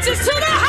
reaches to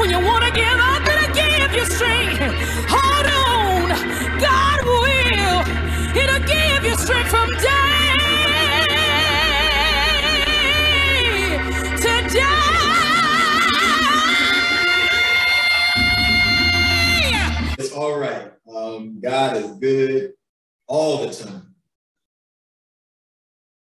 When you want to give up, it'll give you strength. Hold on. God will. It'll give you strength from day to day. It's all right. Um, God is good all the time.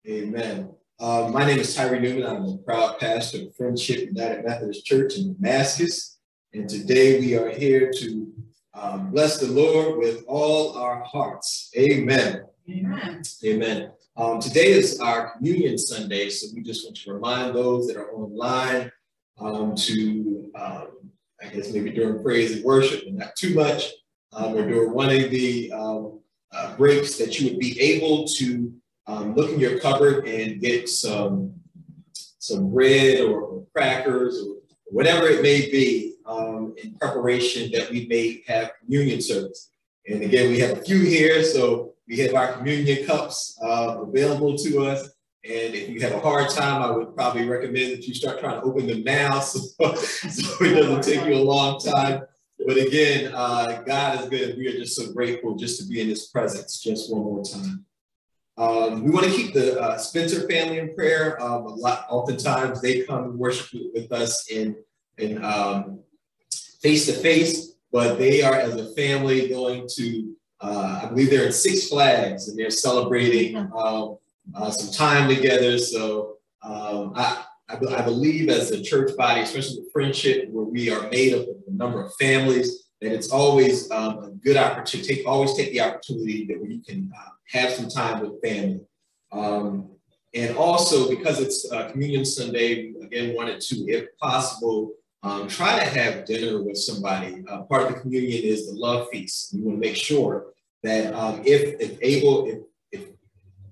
Amen. Um, my name is Tyree Newman. I'm a proud pastor of Friendship United Methodist Church in Damascus. And today we are here to um, bless the Lord with all our hearts. Amen. Amen. Amen. Um, today is our Communion Sunday, so we just want to remind those that are online um, to, um, I guess maybe during praise and worship, and not too much, um, or during one of the um, uh, breaks, that you would be able to um, look in your cupboard and get some some bread or, crackers or whatever it may be um, in preparation that we may have communion service. And again, we have a few here, so we have our communion cups uh, available to us. And if you have a hard time, I would probably recommend that you start trying to open them now so, so it doesn't take you a long time. But again, uh, God is good. We are just so grateful just to be in his presence just one more time. Um, we want to keep the uh, Spencer family in prayer. Um, a lot, oftentimes they come and worship with, us in in um, face to face, but they are as a family going to. Uh, I believe they're in Six Flags and they're celebrating um, uh, some time together. So um, I, I, I believe as a church body, especially the friendship, where we are made up of a number of families, that it's always um, a good opportunity. Take, always take the opportunity that we can uh, have some time with family. Um, and also because it's uh, Communion Sunday, again wanted to, if possible, um, try to have dinner with somebody. Uh, part of the communion is the love feast. We want to make sure that um, if, if able, if, if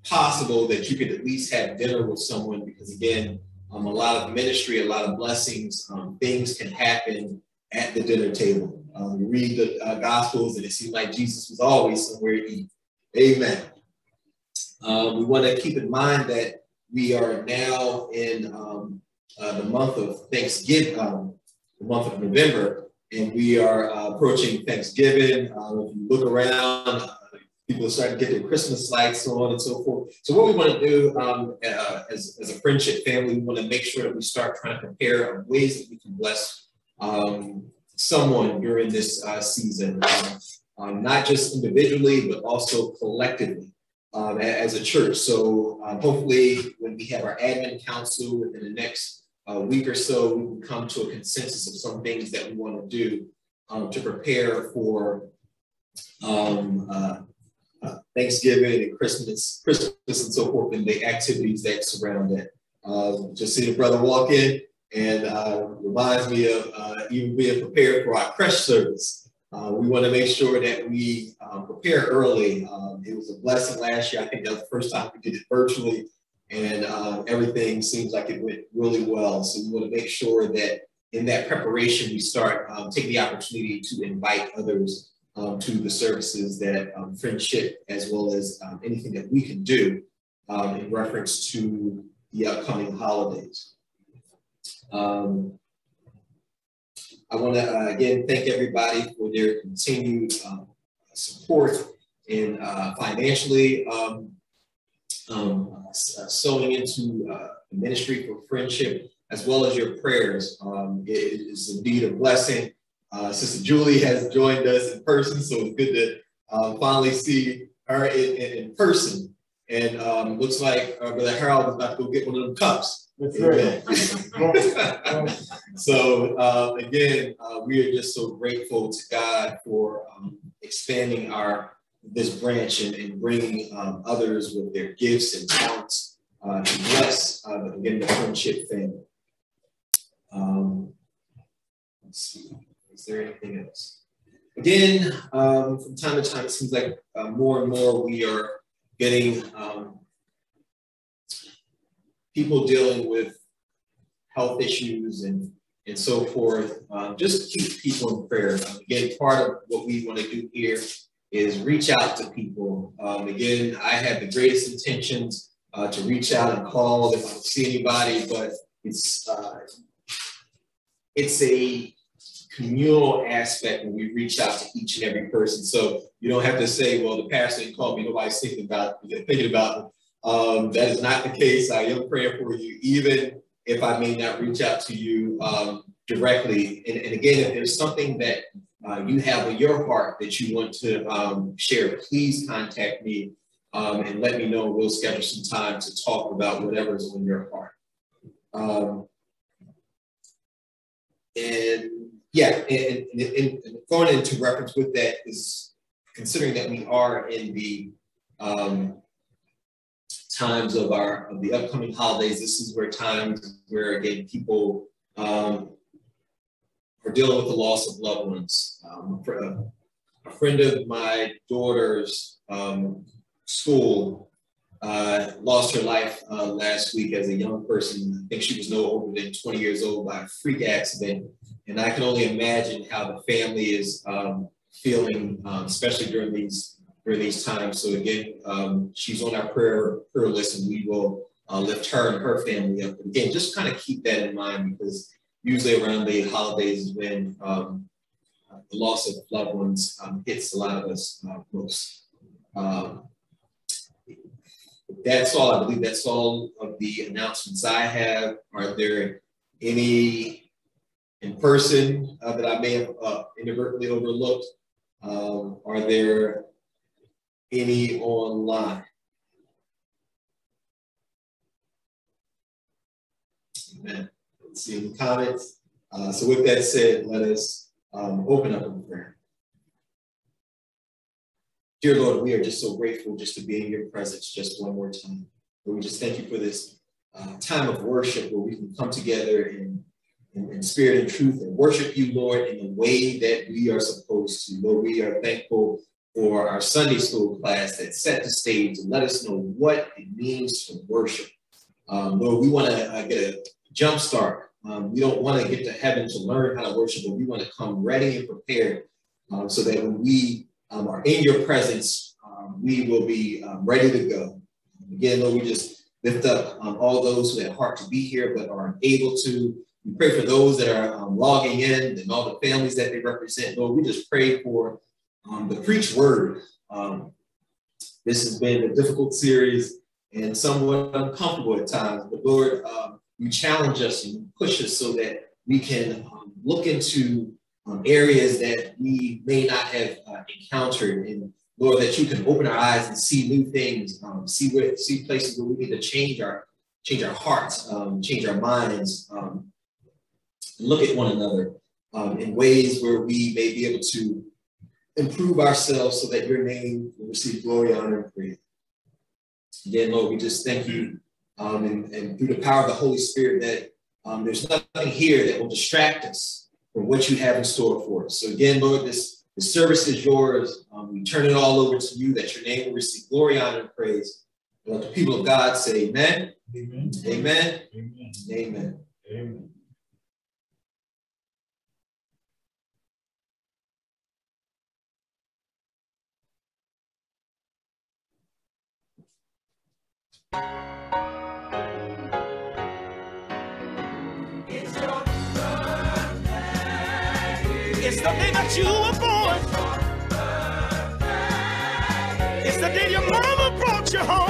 possible, that you could at least have dinner with someone because again, um, a lot of ministry, a lot of blessings, um, things can happen at the dinner table. Um, you read the uh, Gospels and it seems like Jesus was always somewhere to eat. Amen. Um, we want to keep in mind that we are now in um, uh, the month of Thanksgiving, um, the month of November, and we are uh, approaching Thanksgiving. Uh, if you look around, uh, people are starting to get their Christmas lights, so on and so forth. So what we want to do um, uh, as, as a friendship family, we want to make sure that we start trying to prepare ways that we can bless um, someone during this uh, season, um, um not just individually, but also collectively um, as a church. So um, hopefully when we have our admin council within the next uh, week or so, we can come to a consensus of some things that we want to do to prepare for um, uh, uh, Thanksgiving and Christmas, Christmas and so forth, and the activities that surround it. Uh, just see the brother walk in and uh, reminds me of uh, even being prepared for our creche service. Uh, we want to make sure that we um, prepare early. Um, it was a blessing last year. I think that was the first time we did it virtually, and uh, everything seems like it went really well. So we want to make sure that in that preparation, we start um, taking the opportunity to invite others um, to the services that um, friendship, as well as anything that we can do in reference to the upcoming holidays. Um, I want to uh, again thank everybody for their continued um, support and uh, financially um, um, uh, sowing into uh, the ministry for friendship, as well as your prayers. Um, it is indeed a blessing uh, Sister Julie has joined us in person, so it's good to uh, finally see her in, in, in person. And um, looks like Brother Harold is about to go get one of them cups. So uh, again, uh, we are just so grateful to God for um, expanding our this branch and, and bringing um, others with their gifts and talents uh, to bless uh, again the friendship family. Um, let's see. Is there anything else? Again, um, from time to time, it seems like uh, more and more we are getting um, people dealing with health issues and, and so forth. Um, just keep people in prayer. Again, part of what we want to do here is reach out to people. Um, again, I have the greatest intentions uh, to reach out and call if I see anybody, but it's uh, it's a communal aspect when we reach out to each and every person. So you don't have to say, well, the pastor didn't call me, nobody's thinking about thinking about Um, that is not the case. I am praying for you, even if I may not reach out to you um, directly. And, and, again, if there's something that uh, you have in your heart that you want to um, share, please contact me um, and let me know. We'll schedule some time to talk about whatever's on your heart. Um, and yeah, and, and, and, going into reference with that is considering that we are in the um, times of our of the upcoming holidays. This is where times where again people um, are dealing with the loss of loved ones. Um, a, a, friend of my daughter's um, school uh, lost her life uh, last week as a young person. I think she was no older than 20 years old by a freak accident and I can only imagine how the family is um, feeling, um, especially during these during these times. So again, um, she's on our prayer prayer list, and we will uh, lift her and her family up. But again, just kind of keep that in mind because usually around the holidays is when um, the loss of loved ones um, hits a lot of us uh, most. Um, that's all. I believe that's all of the announcements I have. Are there any in person uh, that I may have uh, inadvertently overlooked? Um, are there any online? Amen. Let's see any comments. Uh, so with that said, let us um, open up in prayer. Dear Lord, we are just so grateful just to be in your presence just one more time. Lord, we just thank you for this uh, time of worship where we can come together and in, in spirit and truth and worship you, Lord, in the way that we are supposed to. Lord, we are thankful for our Sunday school class that set the stage and let us know what it means to worship. Um, Lord, we want to uh, get a jump start. Um, we don't want to get to heaven to learn how to worship, but we want to come ready and prepared um, so that when we um, are in your presence, um, we will be um, ready to go. Again, Lord, we just lift up all those who have heart to be here but are unable to. We pray for those that are logging in and all the families that they represent. Lord, we just pray for um, the preach word um, this has been a difficult series and somewhat uncomfortable at times. But Lord, um, you challenge us and you push us so that we can um, look into um, areas that we may not have uh, encountered. And Lord, that you can open our eyes and see new things, um, see where see places where we need to change our change our hearts, um, change our minds, um, look at one another in ways where we may be able to improve ourselves so that your name will receive glory, honor, and praise. Again, Lord, we just thank you um, and, and, through the power of the Holy Spirit that um, there's nothing here that will distract us from what you have in store for us. So again, Lord, this, this service is yours. Um, we turn it all over to you that your name will receive glory, honor, and praise. And let the people of God say amen. Amen. Amen. Amen. amen. amen. It's the day that you were born. It's the day your mama brought you home.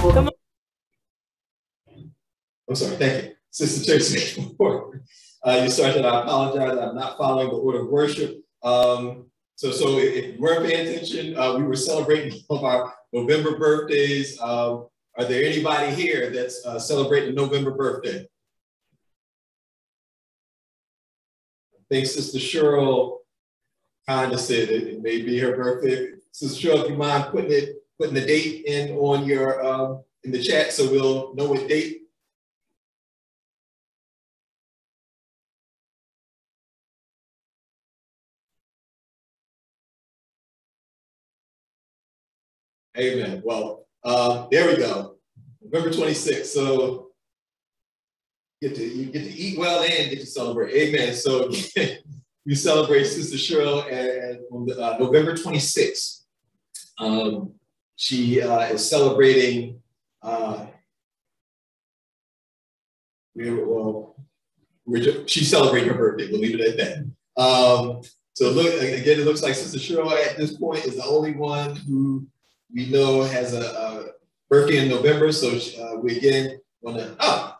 Tracy, before. I'm sorry, thank you. Sister Tracy, uh, you started, I apologize. I'm not following the order of worship. Um, so, so if you weren't paying attention, uh, we were celebrating of our November birthdays. Um, are there anybody here that's uh, celebrating November birthday? I think Sister Cheryl kind of said it, it may be her birthday. Sister Cheryl, if you mind putting it, putting the date in on your um, in the chat so we'll know what date. Amen. Well, uh, there we go. November 26th. So get to you get to eat well and get to celebrate. Amen. So we celebrate Sister Cheryl and, on the, uh, November 26th. Um, she uh, is celebrating. Uh, we, well, just, she's celebrating her birthday. We'll leave it at that. Um, so look again. It looks like Sister Cheryl at this point is the only one who we know has a, a birthday in November. So uh, we again want to. Oh,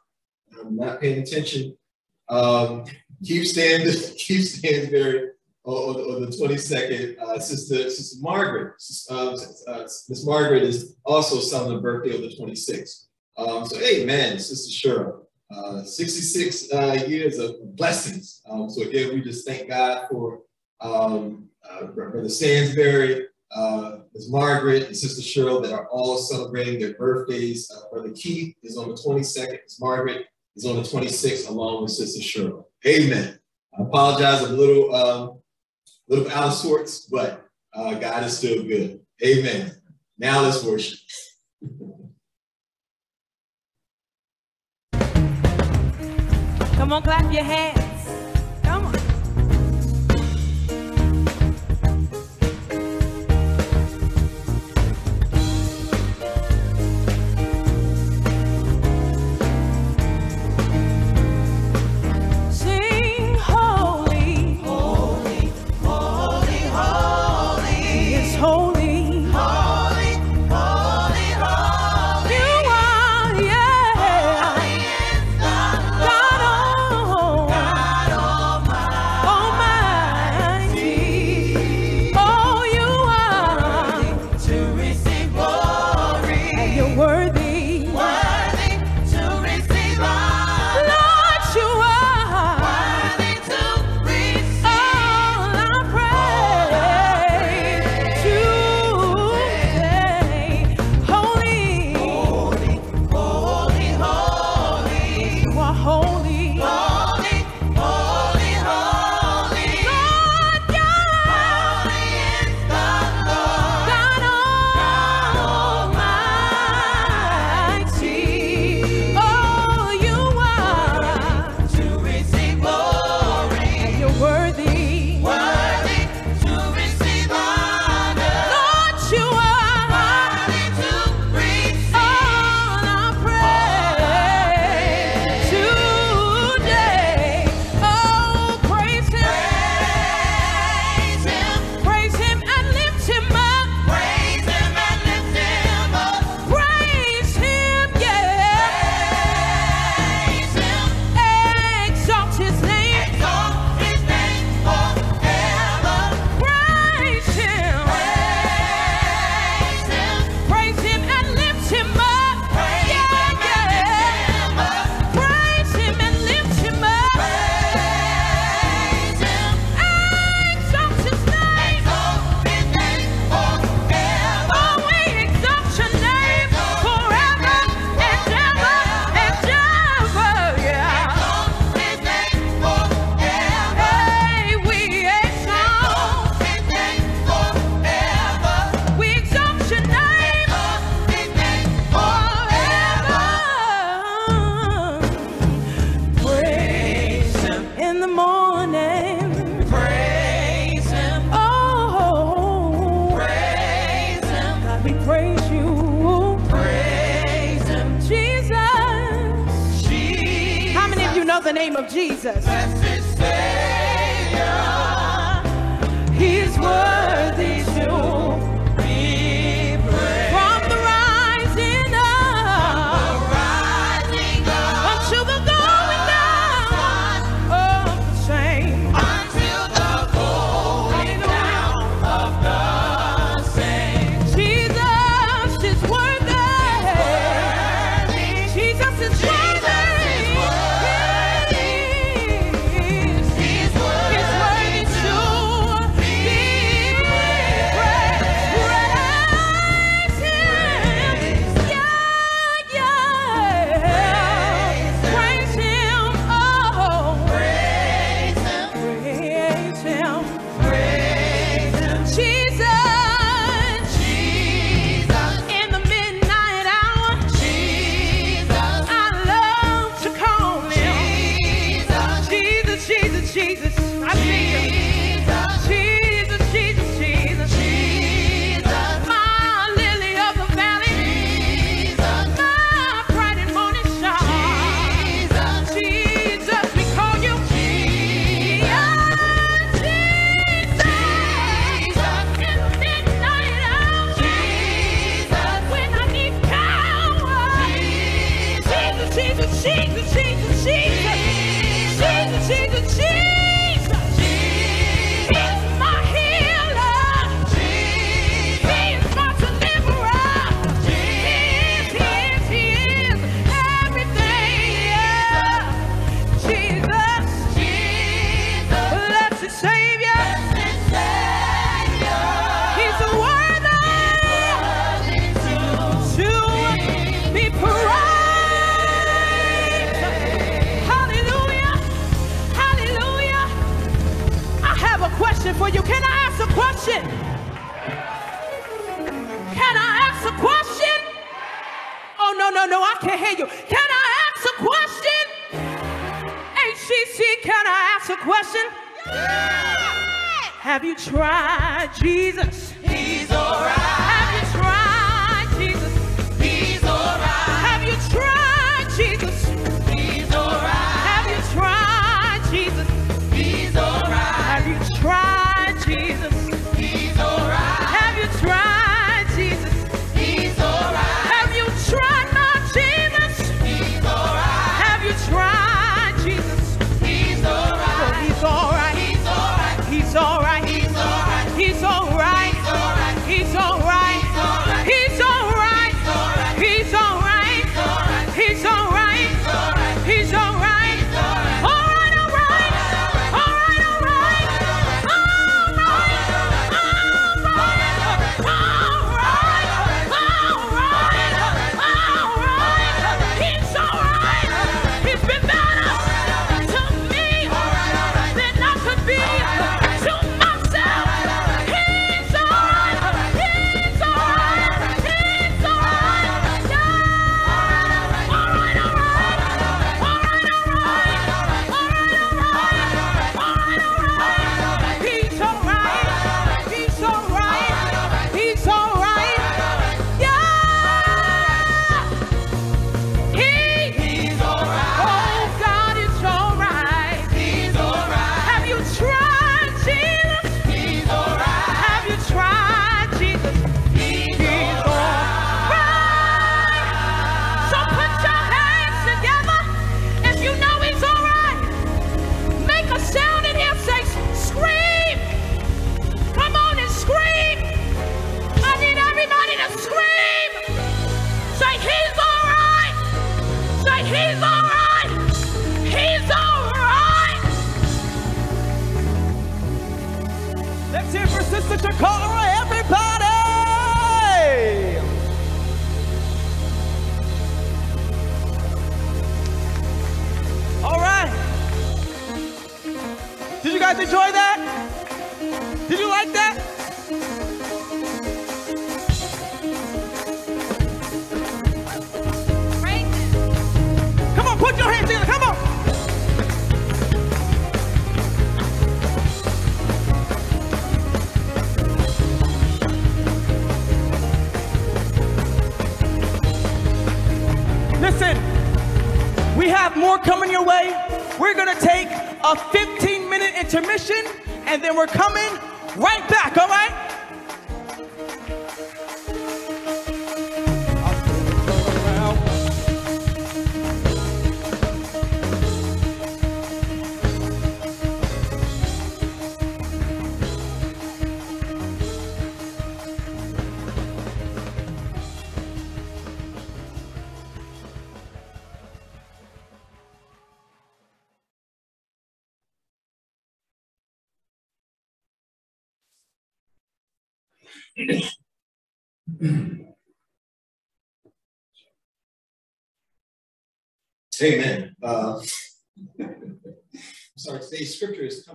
I'm not paying attention. Um, standing. Keep standing Stansberry on, on, the 22nd. Uh, Sister Sister Margaret, uh, uh, Miss Margaret is also celebrating the birthday on the 26th. Um, so hey Sister Cheryl. Uh, 66 uh, years of blessings. Um, so again, we just thank God for um, uh, Brother Stansberry, uh, Ms. Margaret and Sister Cheryl that are all celebrating their birthdays. Brother Keith is on the 22nd, Miss Margaret is on the 26th, along with Sister Cheryl. Amen. I apologize, I'm a little, um, little out of sorts, but uh, God is still good. Amen. Now let's worship. Come on, clap your hands.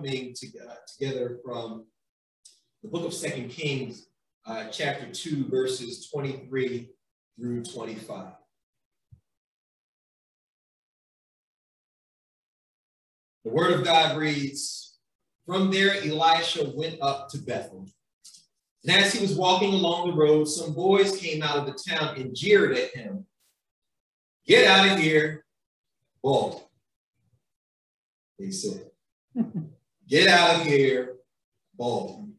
Coming to, uh, together from the book of Second Kings, uh, chapter 2, verses 23 through 25. The word of God reads, From there Elisha went up to Bethel. And as he was walking along the road, some boys came out of the town and jeered at him. Get out of here, bald. They said, Get out of here, bald.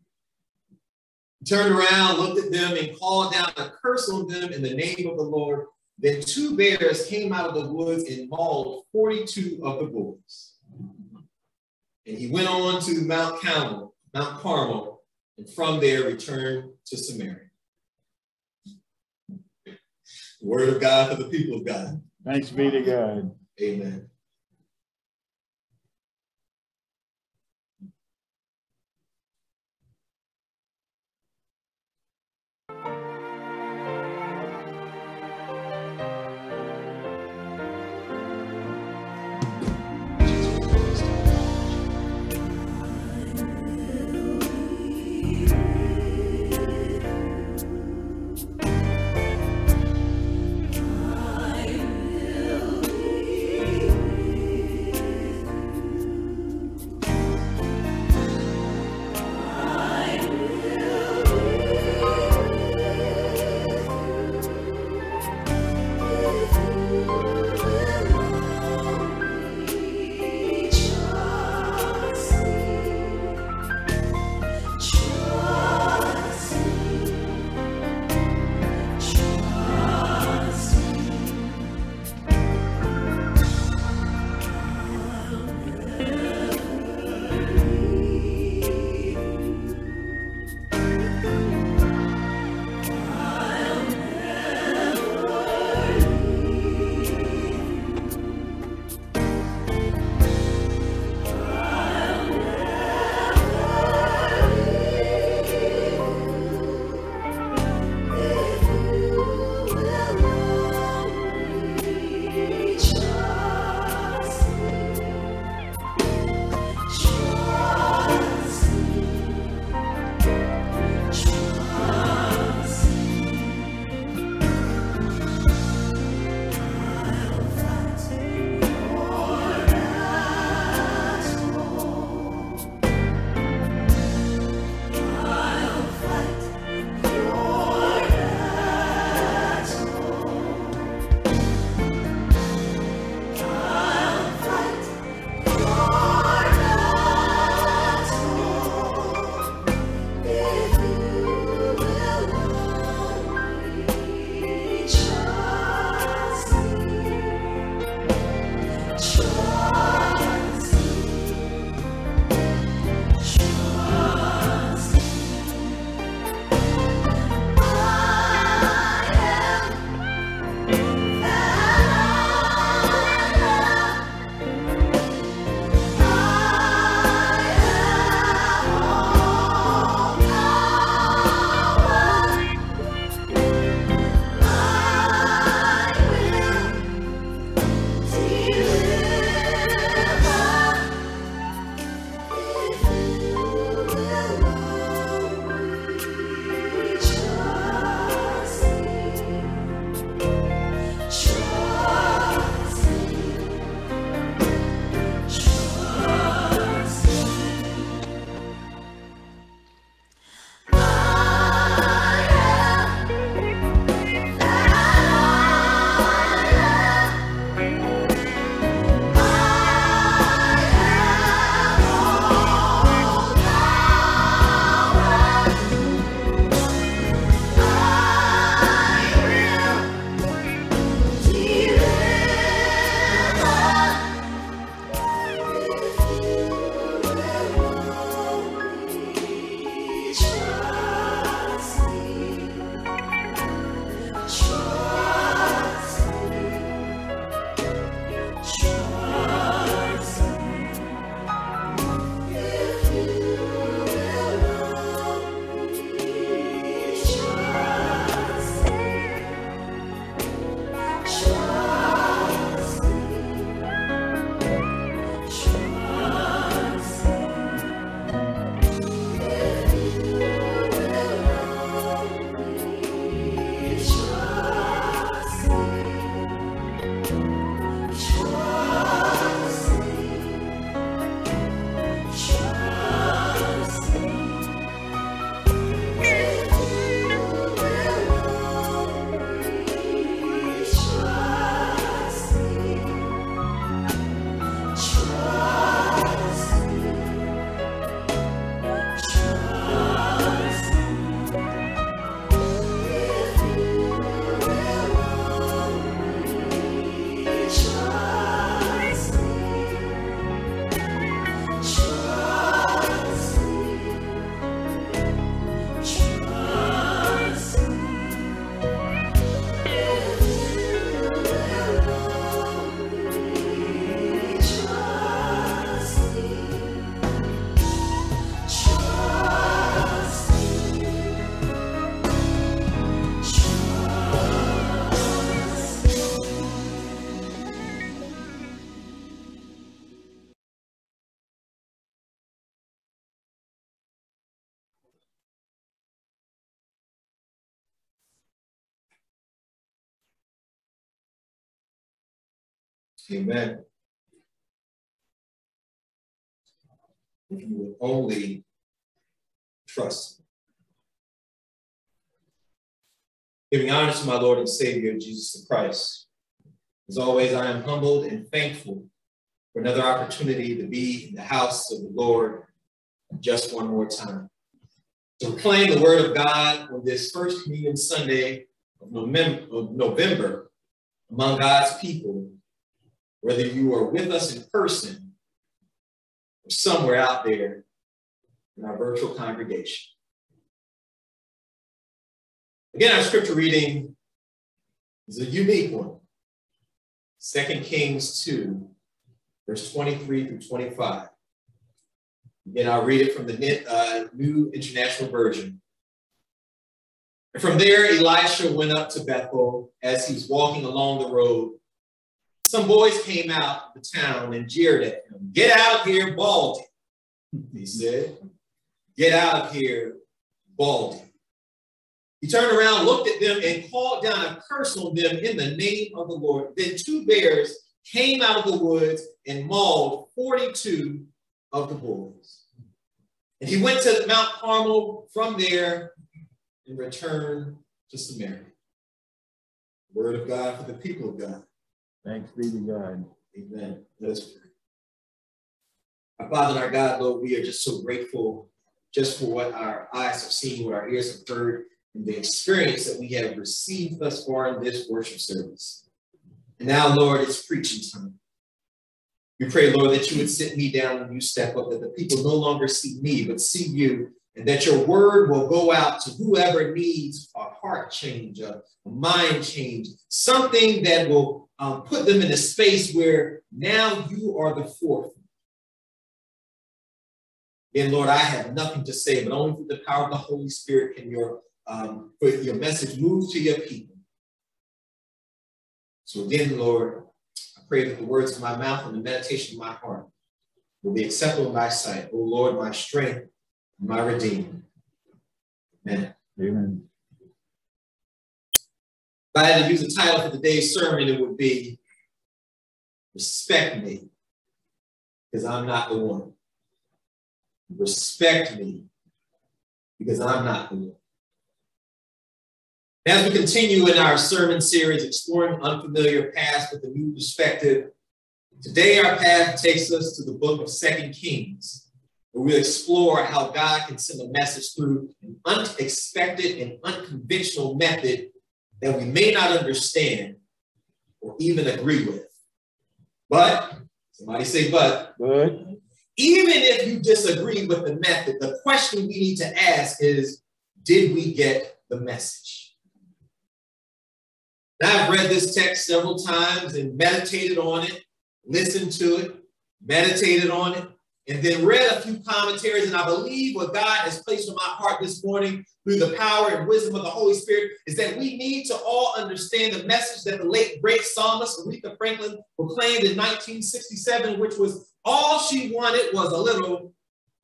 He turned around, looked at them, and called down a curse on them in the name of the Lord. Then two bears came out of the woods and mauled 42 of the boys. And he went on to Mount Carmel, Mount Carmel, and from there returned to Samaria. The word of God for the people of God. Thanks be to God. Amen. Amen. If you would only trust. Giving honor to my Lord and Savior, Jesus Christ. As always, I am humbled and thankful for another opportunity to be in the house of the Lord just one more time. To proclaim the word of God on this first communion Sunday of November, of November among God's people, whether you are with us in person or somewhere out there in our virtual congregation. Again, our scripture reading is a unique one. 2 Kings 2, verse 23 through 25. Again, I'll read it from the uh, New International Version. And from there, Elisha went up to Bethel as he was walking along the road. Some boys came out of the town and jeered at him. Get out here, Baldy, he said. Get out of here, Baldy. He turned around, looked at them, and called down a curse on them in the name of the Lord. Then two bears came out of the woods and mauled 42 of the boys. And he went to Mount Carmel from there and returned to Samaria. Word of God for the people of God. Thanks be to God. Amen. Let us pray. Our Father and our God, Lord, we are just so grateful just for what our eyes have seen, what our ears have heard, and the experience that we have received thus far in this worship service. And now, Lord, it's preaching time. We pray, Lord, that you would sit me down and you step up, that the people no longer see me, but see you, and that your word will go out to whoever needs a heart change, a mind change, something that will um, put them in a space where now you are the fourth. And Lord, I have nothing to say, but only through the power of the Holy Spirit can your, um, your message move to your people. So again, Lord, I pray that the words of my mouth and the meditation of my heart will be acceptable in thy sight, O Lord, my strength, my redeemer. Amen. Amen. If I had to use a title for today's sermon, it would be Respect Me, because I'm not the one. Respect me, because I'm not the one. As we continue in our sermon series, exploring unfamiliar paths with a new perspective, today our path takes us to the book of Second Kings, where we'll explore how God can send a message through an unexpected and unconventional method that we may not understand or even agree with. But, somebody say but, Good. even if you disagree with the method, the question we need to ask is, did we get the message? Now, I've read this text several times and meditated on it, listened to it, meditated on it, and then read a few commentaries. And I believe what God has placed on my heart this morning through the power and wisdom of the Holy Spirit is that we need to all understand the message that the late great psalmist Aretha Franklin proclaimed in 1967, which was all she wanted was a little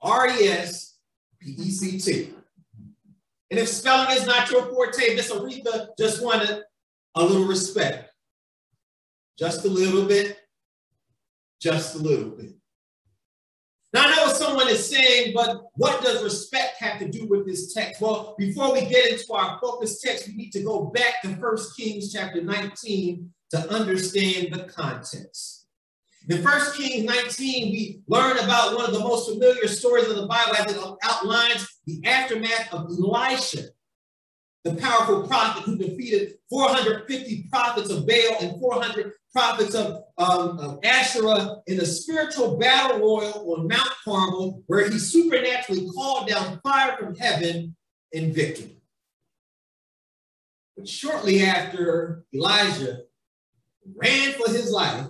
R-E-S P-E-C-T. And if spelling is not your forte, Miss Aretha just wanted a little respect. Just a little bit. Just a little bit. Now, I know someone is saying, but what does respect have to do with this text? Well, before we get into our focus text, we need to go back to 1 Kings chapter 19 to understand the context. In 1 Kings 19, we learn about one of the most familiar stories of the Bible as it outlines the aftermath of Elisha the powerful prophet who defeated 450 prophets of Baal and 400 prophets of, um, of Asherah in a spiritual battle royal on Mount Carmel, where he supernaturally called down fire from heaven in victory. But shortly after, Elijah ran for his life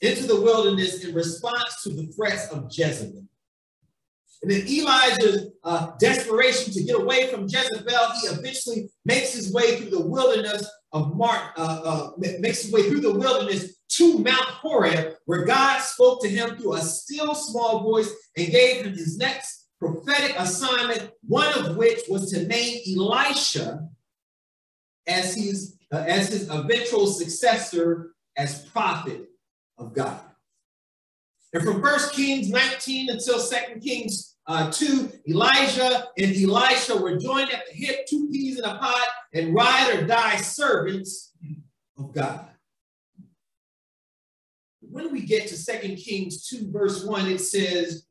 into the wilderness in response to the threats of Jezebel. And then Elijah's uh, desperation to get away from Jezebel, he eventually makes his way through the wilderness of Mark, uh, uh, makes his way through the wilderness to Mount Horeb, where God spoke to him through a still small voice and gave him his next prophetic assignment, one of which was to name Elisha as his, uh, as his eventual successor as prophet of God. And from 1 Kings 19 until 2 Kings uh, 2, Elijah and Elisha were joined at the hip, two peas in a pot, and ride or die servants of God. When we get to 2 Kings 2, verse 1, it says,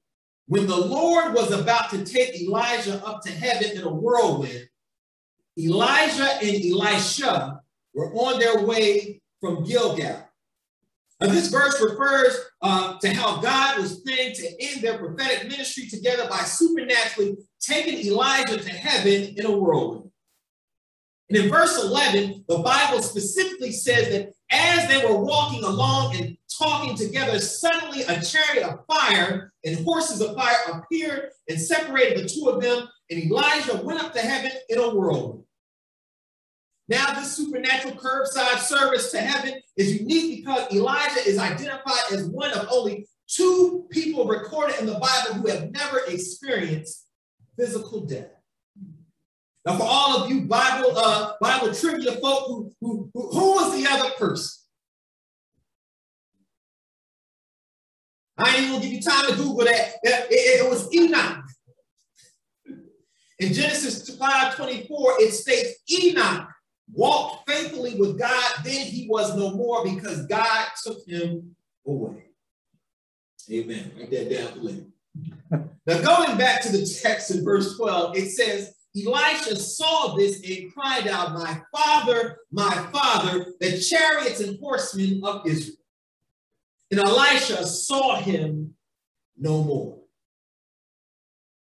When the Lord was about to take Elijah up to heaven in a whirlwind, Elijah and Elisha were on their way from Gilgal. Now, this verse refers uh, to how God was planning to end their prophetic ministry together by supernaturally taking Elijah to heaven in a whirlwind. And in verse 11, the Bible specifically says that as they were walking along and talking together, suddenly a chariot of fire and horses of fire appeared and separated the two of them, and Elijah went up to heaven in a whirlwind. Now, this supernatural curbside service to heaven is unique because Elijah is identified as one of only two people recorded in the Bible who have never experienced physical death. Now, for all of you Bible uh, Bible trivia folk, who, who, who, who was the other person? I ain't gonna give you time to Google that. It, it, it was Enoch. In Genesis 5 24, it states Enoch walked faithfully with God, then he was no more because God took him away. Amen. Write that down for later. now, going back to the text in verse 12, it says, Elisha saw this and cried out, My father, my father, the chariots and horsemen of Israel. And Elisha saw him no more.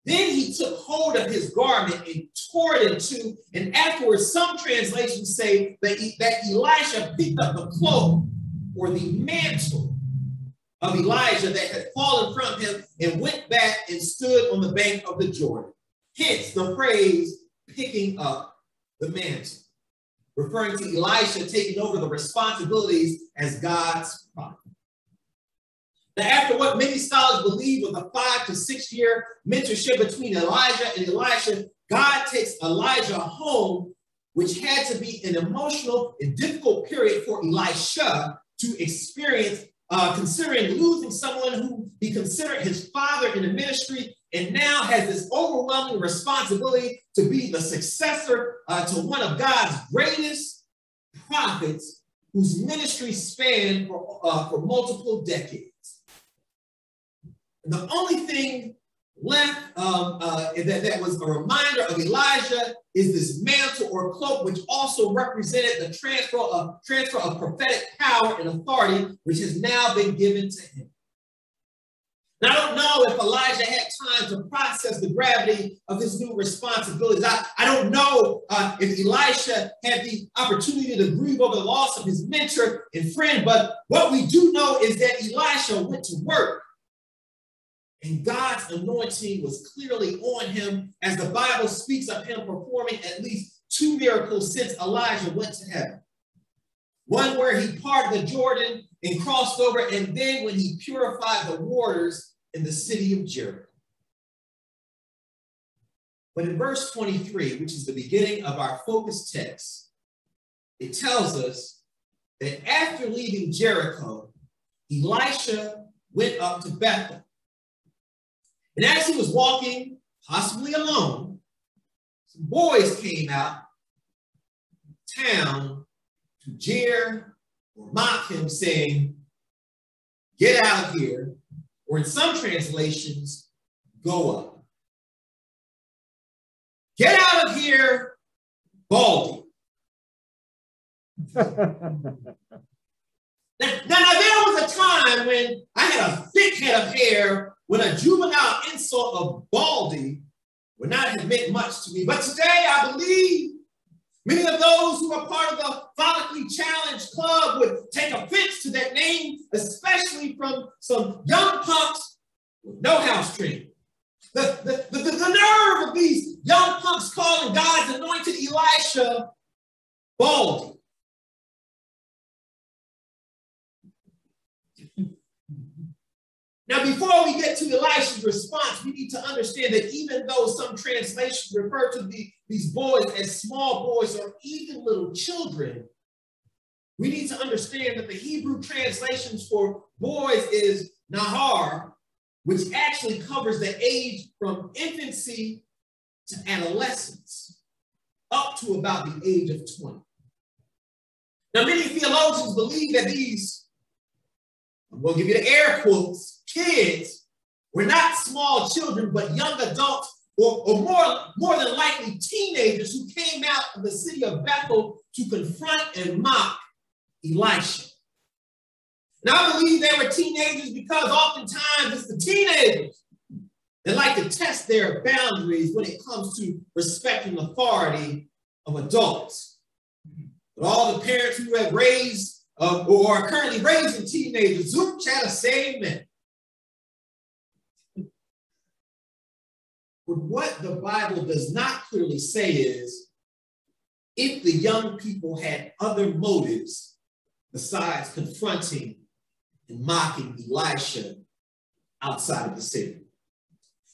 Then he took hold of his garment and tore it in two. And afterwards, some translations say that, that Elisha picked up the cloak or the mantle of Elijah that had fallen from him and went back and stood on the bank of the Jordan. Hence the phrase picking up the mantle, referring to Elisha taking over the responsibilities as God's prophet. Now, after what many scholars believe was a five to six year mentorship between Elijah and Elisha, God takes Elijah home, which had to be an emotional and difficult period for Elisha to experience, uh, considering losing someone who he considered his father in the ministry and now has this overwhelming responsibility to be the successor uh, to one of God's greatest prophets whose ministry spanned for, uh, for multiple decades. The only thing left um, uh, that, that was a reminder of Elijah is this mantle or cloak, which also represented the transfer of transfer of prophetic power and authority, which has now been given to him. Now, I don't know if Elijah had time to process the gravity of his new responsibilities. I, I don't know uh, if Elisha had the opportunity to grieve over the loss of his mentor and friend, but what we do know is that Elisha went to work and God's anointing was clearly on him as the Bible speaks of him performing at least two miracles since Elijah went to heaven. One where he parted the Jordan and crossed over, and then when he purified the waters in the city of Jericho. But in verse 23, which is the beginning of our focus text, it tells us that after leaving Jericho, Elisha went up to Bethel and as he was walking, possibly alone, some boys came out town to jeer or mock him, saying, Get out of here, or in some translations, go up. Get out of here, Baldy. Now, now, there was a time when I had a thick head of hair when a juvenile insult of baldy would not have meant much to me. But today I believe many of those who are part of the follically challenged club would take offense to that name, especially from some young punks with no house training. The, the, the, the nerve of these young punks calling God's anointed Elisha baldy. Now, before we get to Elisha's response, we need to understand that even though some translations refer to the, these boys as small boys or even little children, we need to understand that the Hebrew translations for boys is Nahar, which actually covers the age from infancy to adolescence, up to about the age of 20. Now, many theologians believe that these, I'm going to give you the air quotes, kids were not small children, but young adults or, or more, more than likely teenagers who came out of the city of Bethel to confront and mock Elisha. Now, I believe they were teenagers because oftentimes it's the teenagers that like to test their boundaries when it comes to respecting authority of adults. But all the parents who have raised uh, or are currently raising teenagers, Zoom chat a say amen. But what the Bible does not clearly say is if the young people had other motives besides confronting and mocking Elisha outside of the city.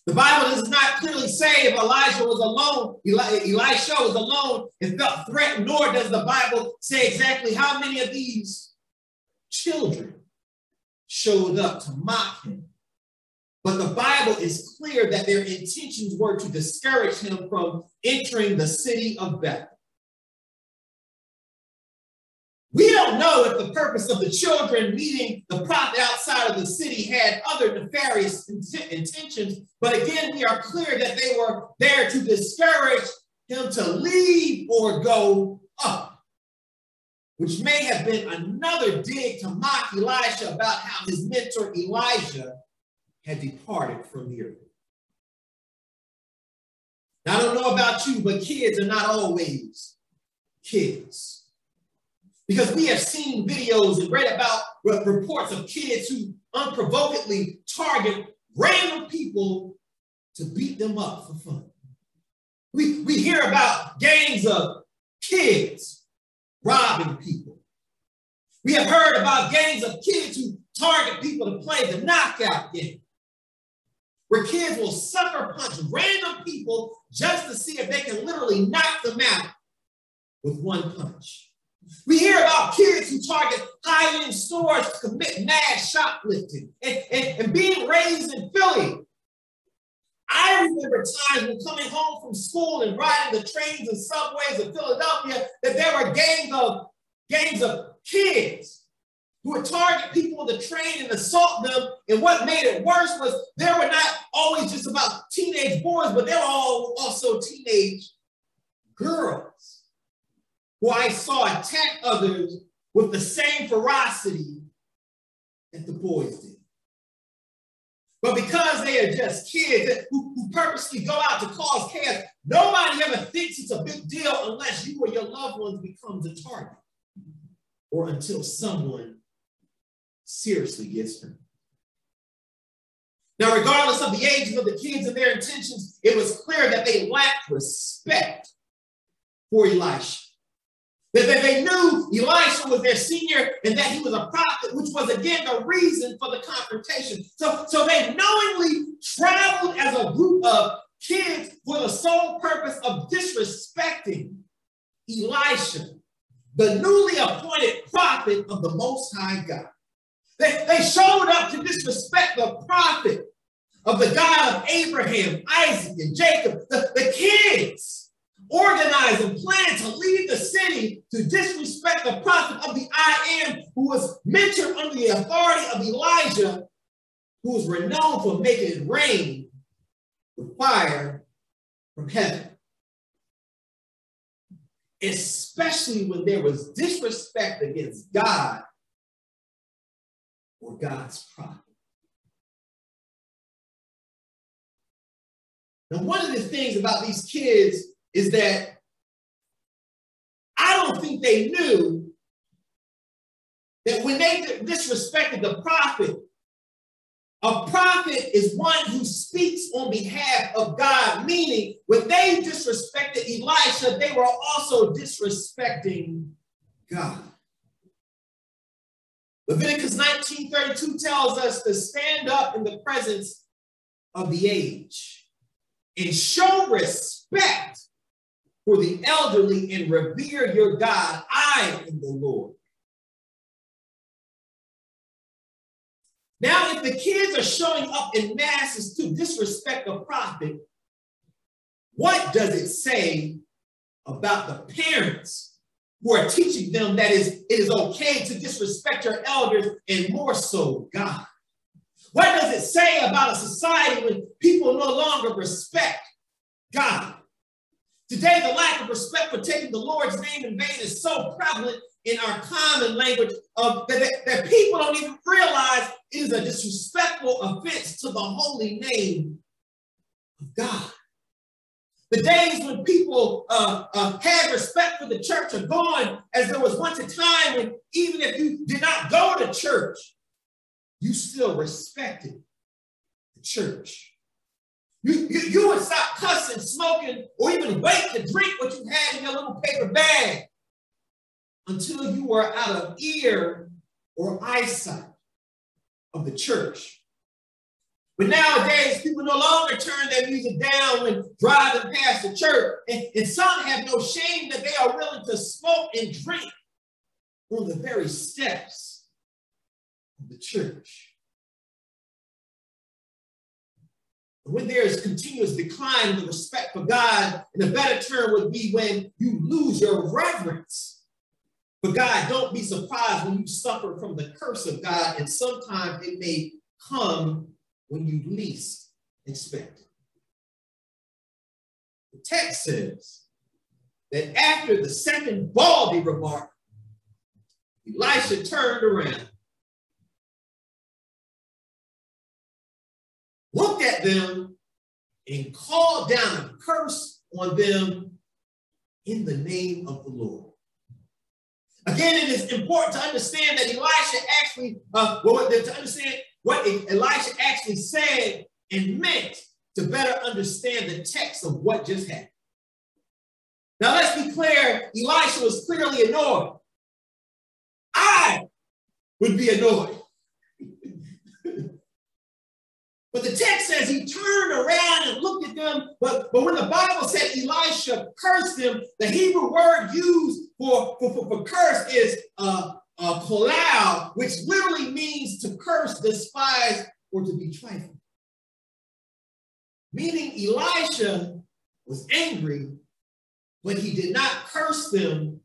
The Bible does not clearly say if Elijah was alone, Eli- Elisha was alone and felt threatened, nor does the Bible say exactly how many of these children showed up to mock him. But the Bible is clear that their intentions were to discourage him from entering the city of Bethel. We don't know if the purpose of the children meeting the prophet outside of the city had other nefarious intentions, but again, we are clear that they were there to discourage him to leave or go up, which may have been another dig to mock Elisha about how his mentor Elijah had departed from the earth. Now, I don't know about you, but kids are not always kids. Because we have seen videos and read about reports of kids who unprovokedly target random people to beat them up for fun. We, we hear about gangs of kids robbing people. We have heard about gangs of kids who target people to play the knockout game, where kids will sucker punch random people just to see if they can literally knock them out with one punch. We hear about kids who target high-end stores to commit mad shoplifting and, and, and being raised in Philly. I remember times when coming home from school and riding the trains and subways of Philadelphia that there were gangs of gangs of kids who would target people on the train and assault them. And what made it worse was there were not always just about teenage boys, but they were all also teenage girls who I saw attack others with the same ferocity that the boys did. But because they are just kids who, who purposely go out to cause chaos, nobody ever thinks it's a big deal unless you or your loved ones becomes a target or until someone seriously gets hurt. Now, regardless of the ages of the kids and their intentions, it was clear that they lacked respect for Elisha. That, they knew Elisha was their senior and that he was a prophet, which was again the reason for the confrontation. So, so they knowingly traveled as a group of kids for the sole purpose of disrespecting Elisha, the newly appointed prophet of the Most High God. They, they showed up to disrespect the prophet of the God of Abraham, Isaac, and Jacob, the, the kids organize and plan to leave the city to disrespect the prophet of the I am, who was mentored under the authority of Elijah, who was renowned for making it rain with fire from heaven. Especially when there was disrespect against God or God's prophet. Now, one of the things about these kids is that I don't think they knew that when they disrespected the prophet, a prophet is one who speaks on behalf of God, meaning when they disrespected Elisha, they were also disrespecting God. Leviticus 19:32 tells us to stand up in the presence of the age and show respect for the elderly and revere your God. I am the Lord. Now, if the kids are showing up in masses to disrespect a prophet, what does it say about the parents who are teaching them that is, it is okay to disrespect your elders and more so God? What does it say about a society when people no longer respect God? Today, the lack of respect for taking the Lord's name in vain is so prevalent in our common language of, that, that, that people don't even realize it is a disrespectful offense to the holy name of God. The days when people uh, uh, had respect for the church are gone, as there was once a time when even if you did not go to church, you still respected the church. You, you, you would stop cussing, smoking, or even wait to drink what you had in your little paper bag until you were out of ear or eyesight of the church. But nowadays, people no longer turn their music down when driving past the church. And, and some have no shame that they are willing to smoke and drink on the very steps of the church. When there is continuous decline in the respect for God, and a better term would be when you lose your reverence for God. Don't be surprised when you suffer from the curse of God, and sometimes it may come when you least expect it. The text says that after the second baldy remark, Elisha turned around looked at them and called down a curse on them in the name of the Lord. Again, it is important to understand that Elisha actually, uh, well, to understand what Elisha actually said and meant to better understand the text of what just happened. Now, let's be clear Elisha was clearly annoyed. I would be annoyed. But the text says he turned around and looked at them. But, but when the Bible said Elisha cursed them, the Hebrew word used for, for, for, for curse is uh, uh, kolal, which literally means to curse, despise, or to be trifled. Meaning Elisha was angry, but he did not curse them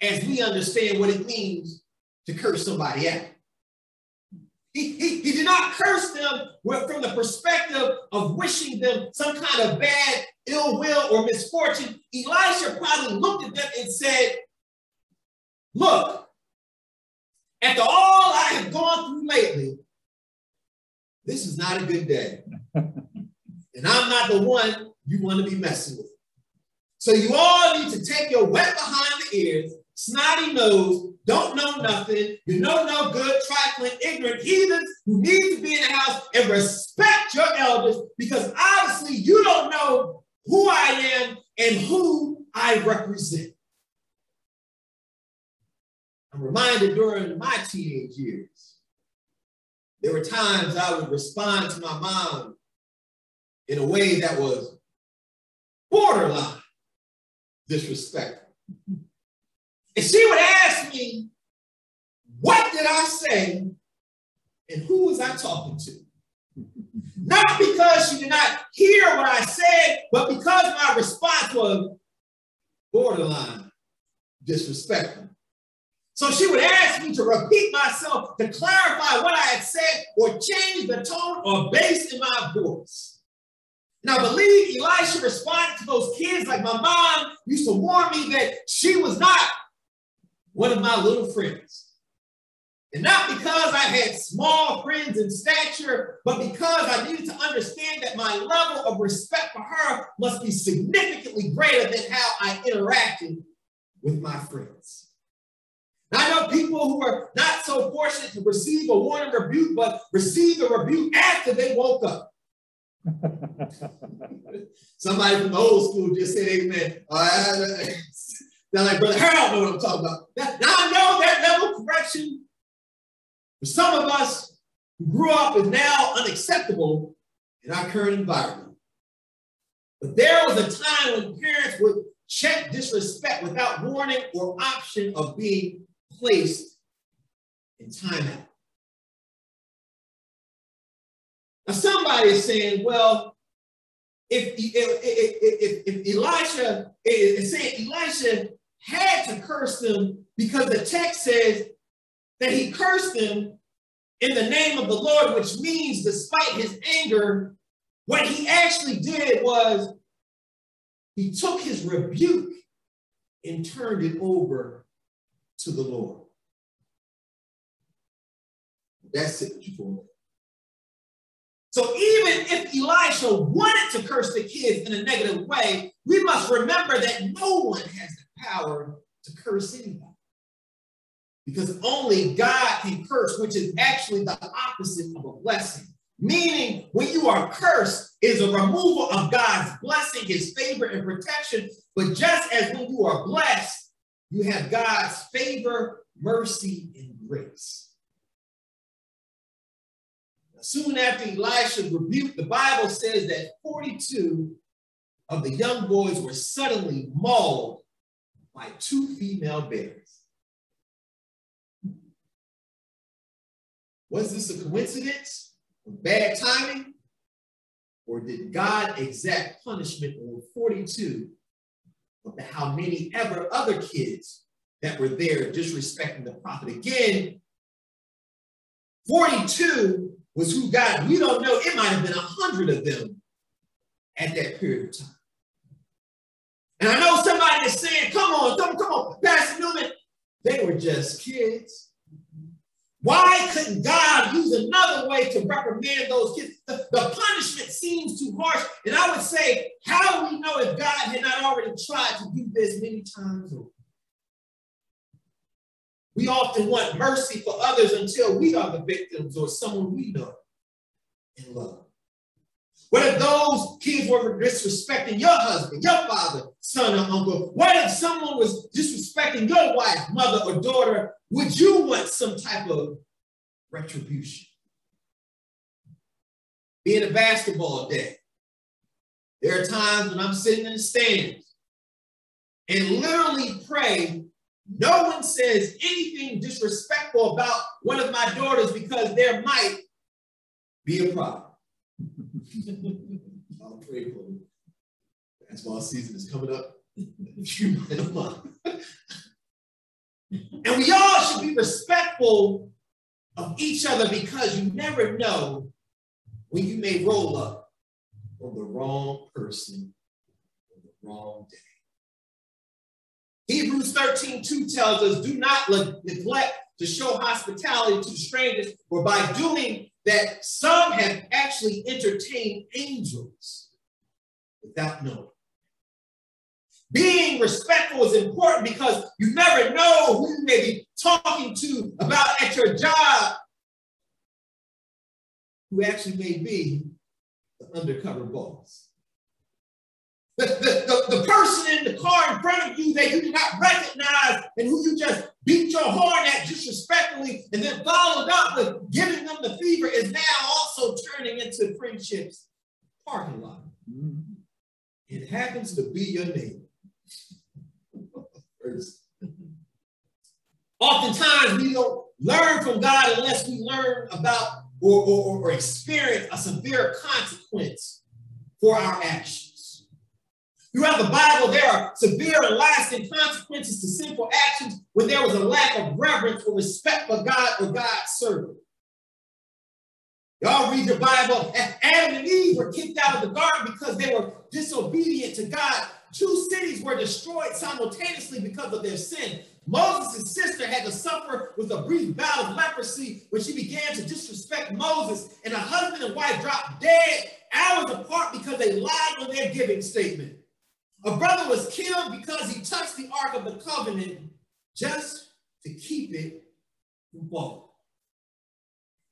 as we understand what it means to curse somebody out. He, he, he did not curse them from the perspective of wishing them some kind of bad ill will or misfortune. Elisha probably looked at them and said, Look, after all I have gone through lately, this is not a good day. and I'm not the one you want to be messing with. So you all need to take your wet behind the ears snotty nose, don't know nothing, you know no good, trifling, ignorant heathens who need to be in the house and respect your elders because obviously you don't know who I am and who I represent. I'm reminded during my teenage years, there were times I would respond to my mom in a way that was borderline disrespectful. And she would ask me, what did I say and who was I talking to? Not because she did not hear what I said, but because my response was borderline disrespectful. So she would ask me to repeat myself to clarify what I had said or change the tone or bass in my voice. And I believe Elisha responded to those kids like my mom used to warn me that she was not one of my little friends. And not because I had small friends in stature, but because I needed to understand that my level of respect for her must be significantly greater than how I interacted with my friends. Now, I know people who are not so fortunate to receive a warning rebuke, but receive the rebuke after they woke up. Somebody from the old school just said amen. Uh, now, like, Brother Harold know what I'm talking about. Now, I know that level of correction for some of us who grew up is now unacceptable in our current environment. But there was a time when parents would check disrespect without warning or option of being placed in timeout. Now somebody is saying, well, if, if, if, if, if Elisha is saying Elisha had to curse them because the text says that he cursed them in the name of the Lord, which means despite his anger, what he actually did was he took his rebuke and turned it over to the Lord. That's it for me. So even if Elisha wanted to curse the kids in a negative way, we must remember that no one has the power to curse anybody. Because only God can curse, which is actually the opposite of a blessing. Meaning, when you are cursed, is a removal of God's blessing, his favor, and protection. But just as when you are blessed, you have God's favor, mercy, and grace. Soon after Elisha rebuked, the Bible says that 42 of the young boys were suddenly mauled by two female bears. Was this a coincidence? Bad timing? Or did God exact punishment on 42 of the how many ever other kids that were there disrespecting the prophet? Again, 42 was who God, we don't know, it might have been a hundred of them at that period of time. And I know somebody is saying, come on, come, come on, Pastor Newman, they were just kids. Why couldn't God use another way to reprimand those kids? The, the, punishment seems too harsh. And I would say, how do we know if God had not already tried to do this many times over? We often want mercy for others until we are the victims or someone we know and love. What if those kids were disrespecting your husband, your father, son, or uncle? What if someone was disrespecting your wife, mother, or daughter? Would you want some type of retribution? Being a basketball dad, there are times when I'm sitting in the stands and literally pray no one says anything disrespectful about one of my daughters because there might be a problem. I'll pray for you. Basketball season is coming up and we all should be respectful of each other because you never know when you may roll up on the wrong person on the wrong day. Hebrews 13, 2 tells us, do not neglect to show hospitality to strangers, for by doing that, some have actually entertained angels without knowing. Being respectful is important because you never know who you may be talking to about at your job who actually may be the undercover boss. The, the, the, the, person in the car in front of you that you did not recognize and who you just beat your horn at disrespectfully and then followed up with giving them the fever is now also turning into Friendship's parking lot. Mm-hmm. It happens to be your neighbor. Oftentimes we don't learn from God unless we learn about or, or, or experience a severe consequence for our actions. Throughout the Bible, there are severe and lasting consequences to sinful actions when there was a lack of reverence or respect for God or God's servant. Y'all read your Bible. Adam and Eve were kicked out of the garden because they were disobedient to God. Two cities were destroyed simultaneously because of their sin. Moses' sister had to suffer with a brief bout of leprosy when she began to disrespect Moses, and a husband and wife dropped dead hours apart because they lied on their giving statement. A brother was killed because he touched the Ark of the Covenant just to keep it from falling.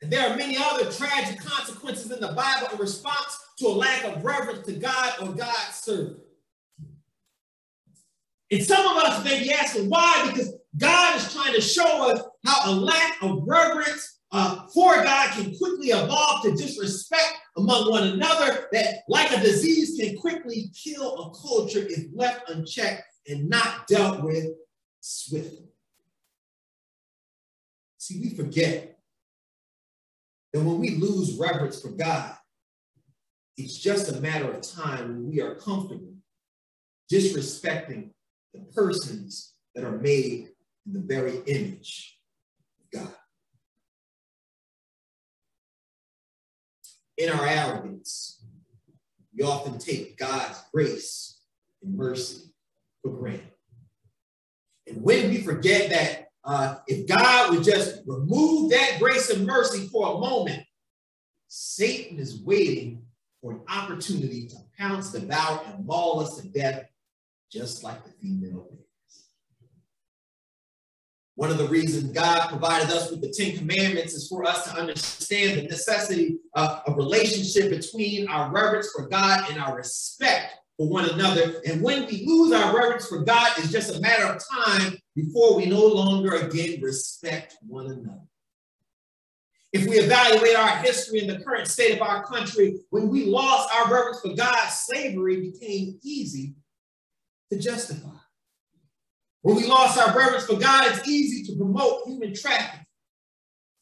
And there are many other tragic consequences in the Bible in response to a lack of reverence to God or God's servant. And some of us may be asking why, because God is trying to show us how a lack of reverence uh, for God can quickly evolve to disrespect among one another that, like a disease, can quickly kill a culture if left unchecked and not dealt with swiftly. See, we forget that when we lose reverence for God, it's just a matter of time when we are comfortable disrespecting the persons that are made in the very image In our arrogance, we often take God's grace and mercy for granted. And when we forget that uh, if God would just remove that grace and mercy for a moment, Satan is waiting for an opportunity to pounce, devour, and maul us to death, just like the female bears. One of the reasons God provided us with the Ten Commandments is for us to understand the necessity of a relationship between our reverence for God and our respect for one another. And when we lose our reverence for God, it's just a matter of time before we no longer again respect one another. If we evaluate our history and the current state of our country, when we lost our reverence for God, slavery became easy to justify. When we lost our reverence for God, it's easy to promote human trafficking.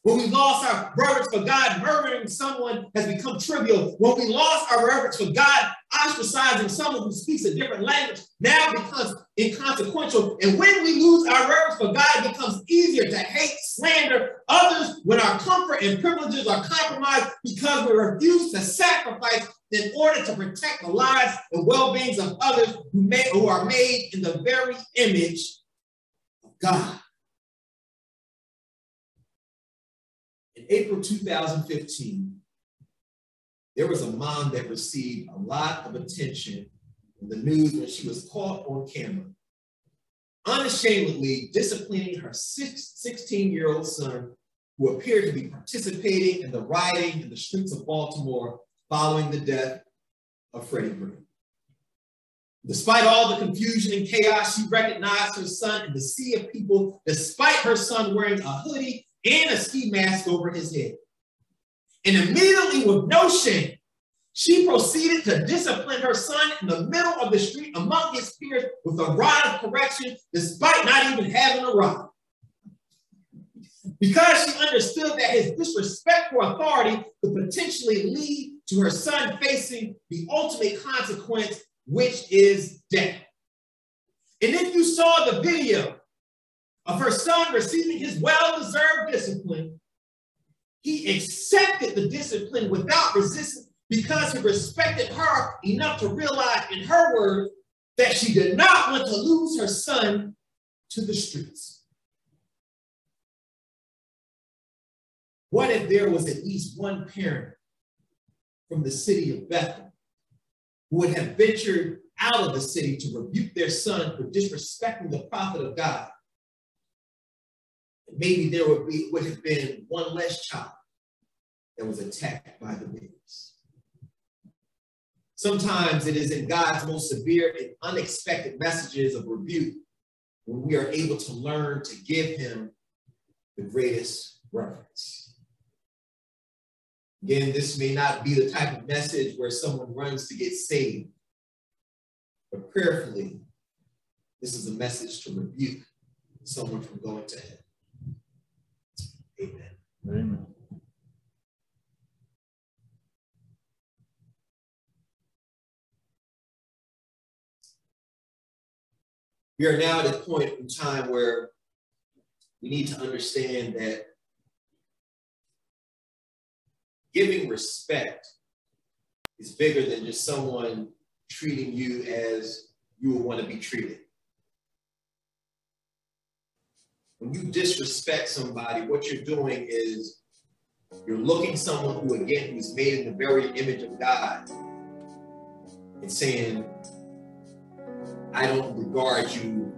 When we lost our reverence for God, murdering someone has become trivial. When we lost our reverence for God, ostracizing someone who speaks a different language now becomes inconsequential. And when we lose our reverence for God, it becomes easier to hate, slander others when our comfort and privileges are compromised because we refuse to sacrifice in order to protect the lives and well-beings of others who, may, who are made in the very image of God. In April 2015, there was a mom that received a lot of attention in the news when she was caught on camera, unashamedly disciplining her 16-year-old son who appeared to be participating in the rioting in the streets of Baltimore following the death of Freddie Gray. Despite all the confusion and chaos, she recognized her son in the sea of people, despite her son wearing a hoodie and a ski mask over his head. And immediately, with no shame, she proceeded to discipline her son in the middle of the street among his peers with a rod of correction, despite not even having a rod. Because she understood that his disrespect for authority could potentially lead to her son facing the ultimate consequence, which is death. And if you saw the video of her son receiving his well-deserved discipline, he accepted the discipline without resistance because he respected her enough to realize in her words that she did not want to lose her son to the streets. What if there was at least one parent from the city of Bethel who would have ventured out of the city to rebuke their son for disrespecting the prophet of God maybe there would be would have been one less child that was attacked by the bears. Sometimes it is in God's most severe and unexpected messages of rebuke when we are able to learn to give him the greatest reverence. Again, this may not be the type of message where someone runs to get saved, but prayerfully, this is a message to rebuke someone from going to hell. Amen. We are now at a point in time where we need to understand that giving respect is bigger than just someone treating you as you would want to be treated. When you disrespect somebody, what you're doing is you're looking someone who, again, who's made in the very image of God and saying, I don't regard you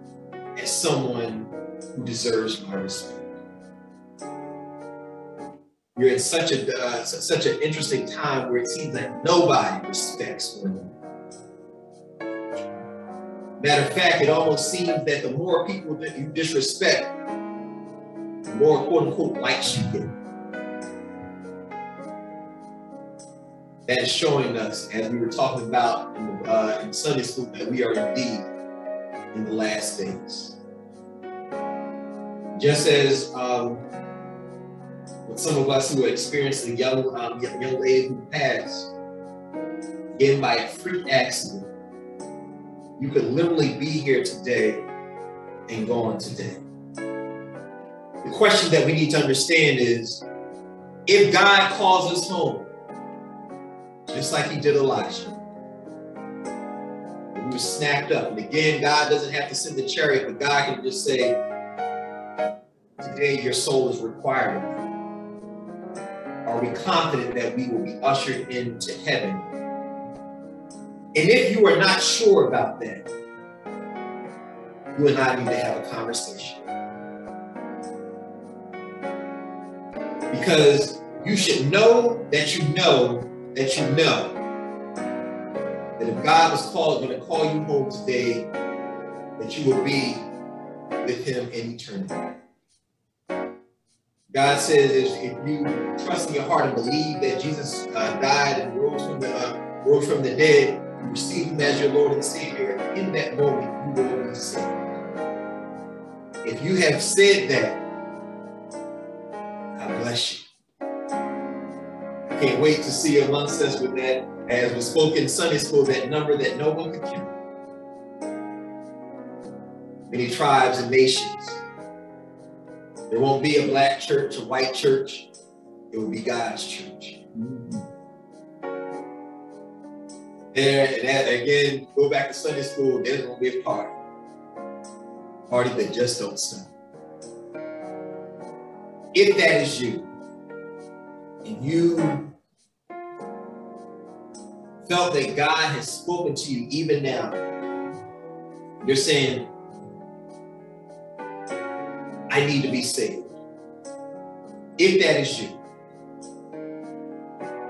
as someone who deserves my respect. You're in such a uh, such an interesting time where it seems like nobody respects another. Matter of fact, it almost seems that the more people that you disrespect, more quote unquote likes you get. That is showing us, as we were talking about in, the, uh, in Sunday school, that we are indeed in the last days. Just as um, with some of us who are experiencing young, um, young lady who passed, again by a freak accident, you could literally be here today and gone today. Question that we need to understand is if God calls us home, just like he did Elijah, we were snapped up. And again, God doesn't have to send the chariot, but God can just say, Today your soul is required. Are we confident that we will be ushered into heaven? And if you are not sure about that, you and I need to have a conversation. Because you should know that you know that you know that if God was called, going to call you home today, that you will be with him in eternity. God says if you trust in your heart and believe that Jesus uh, died and rose from the uh, rose from the dead, you receive him as your Lord and Savior, in that moment you will be saved. If you have said that, God bless you. I can't wait to see amongst us with that, as was spoken in Sunday school, that number that no one could count. Many tribes and nations. There won't be a black church, a white church. It will be God's church. There, and that, again, go back to Sunday school, there's going to be a party. Party that just don't stop. If that is you, and you felt that God has spoken to you even now, you're saying, I need to be saved. If that is you,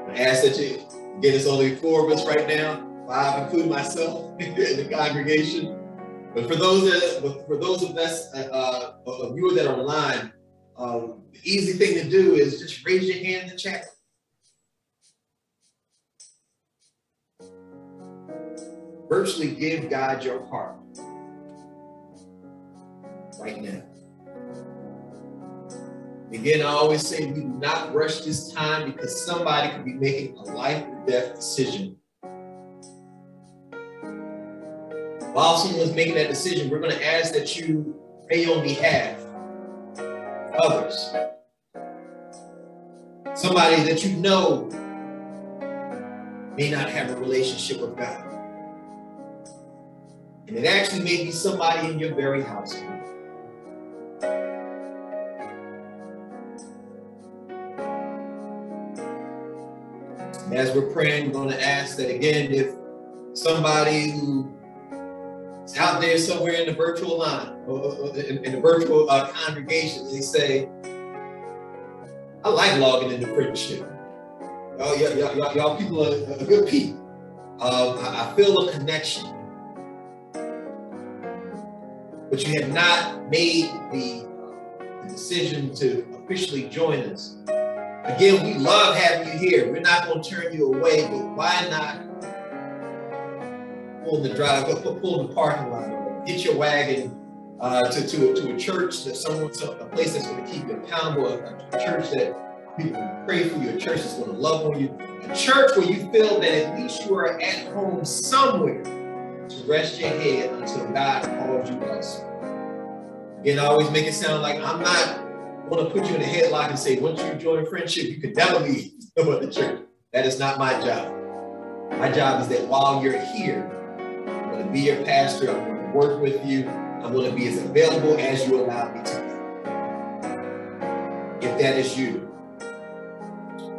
I ask that you, again, it's only four of us right now, five, including myself in the congregation. But for those that, for those of us, uh, of you that are online, um, the easy thing to do is just raise your hand in the chat. Virtually give God your heart right now. Again, I always say we do not rush this time because somebody could be making a life or death decision. While someone's making that decision, we're going to ask that you pray on behalf others. Somebody that you know may not have a relationship with God. And it actually may be somebody in your very household. as we're praying, we're going to ask that again, if somebody who out there somewhere in the virtual line in, the virtual uh, congregation, they say, I like logging into friendship. Y'all, y'all, y'all, y'all people are, good people. Um, I, I feel a connection. But you have not made the, the decision to officially join us. Again, we love having you here. We're not going to turn you away, but why not pull the drive, pull the parking lot, get your wagon uh, to, to, to a church that someone, a place that's going to keep you accountable, a, a church that people pray for you, a church that's going to love on you, a church where you feel that at least you are at home somewhere to rest your head until God calls you elsewhere. Again, I always make it sound like I'm not want to put you in a headlock and say, once you join friendship, you can never leave the church. That is not my job. My job is that while you're here, Going to be your pastor. I'm going to work with you. I'm going to be as available as you allow me to be. If that is you,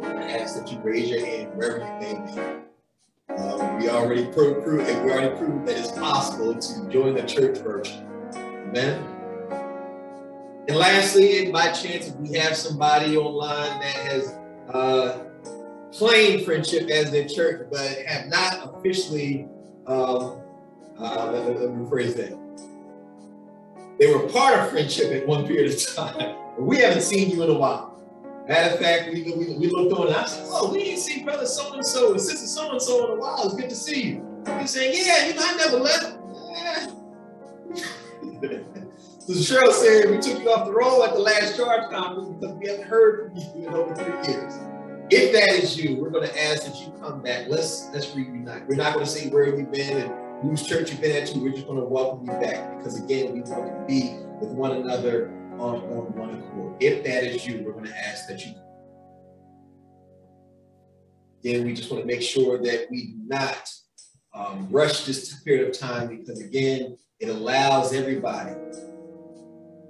I ask that you raise your hand wherever you may be. Uh, we already proved, we already proved that it's possible to join the church virtually. Amen. And lastly, by chance, if we have somebody online that has uh, claimed friendship as their church, but have not officially, um, uh, let, let, me rephrase that. They were part of friendship at one period of time, we haven't seen you in a while. Matter of fact, we, we, we looked on and I said, oh, we didn't see brother so-and-so and sister so-and-so in a while. It's good to see you. He's saying, yeah, you know, I never left. So Cheryl said we took you off the roll at the last charge conference because we haven't heard from you in over three years. If that is you, we're going to ask that you come back. Let's let's reunite. We're not going to say where you've been and whose church you've been at. We're just going to welcome you back because again, we want to be with one another on, on one accord. If that is you, we're going to ask that you. Again, we just want to make sure that we do not um, rush this period of time because again, it allows everybody